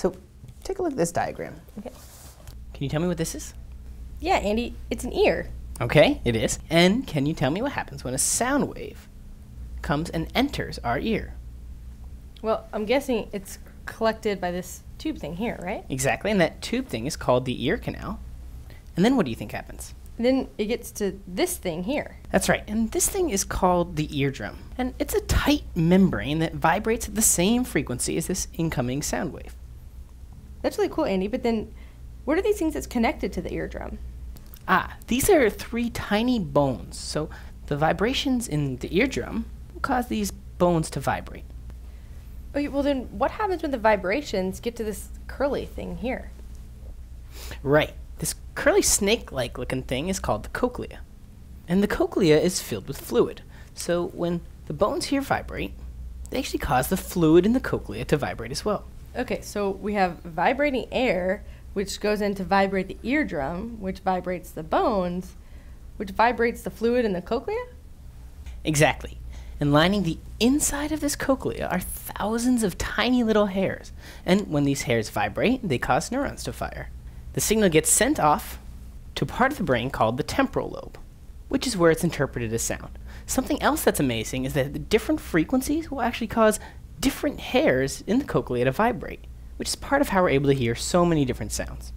So take a look at this diagram. Okay. Can you tell me what this is? Yeah, Andy, it's an ear. Okay, it is. And can you tell me what happens when a sound wave comes and enters our ear? Well, I'm guessing it's collected by this tube thing here, right? Exactly, and that tube thing is called the ear canal. And then what do you think happens? And then it gets to this thing here. That's right, and this thing is called the eardrum. And it's a tight membrane that vibrates at the same frequency as this incoming sound wave. That's really cool, Andy, but then what are these things that's connected to the eardrum? Ah, these are three tiny bones. So the vibrations in the eardrum will cause these bones to vibrate. Okay, well then what happens when the vibrations get to this curly thing here? Right. This curly snake like looking thing is called the cochlea. And the cochlea is filled with fluid. So when the bones here vibrate, they actually cause the fluid in the cochlea to vibrate as well. Okay, so we have vibrating air, which goes in to vibrate the eardrum, which vibrates the bones, which vibrates the fluid in the cochlea? Exactly. And lining the inside of this cochlea are thousands of tiny little hairs. And when these hairs vibrate, they cause neurons to fire. The signal gets sent off to a part of the brain called the temporal lobe, which is where it's interpreted as sound. Something else that's amazing is that the different frequencies will actually cause different hairs in the cochlea to vibrate, which is part of how we're able to hear so many different sounds.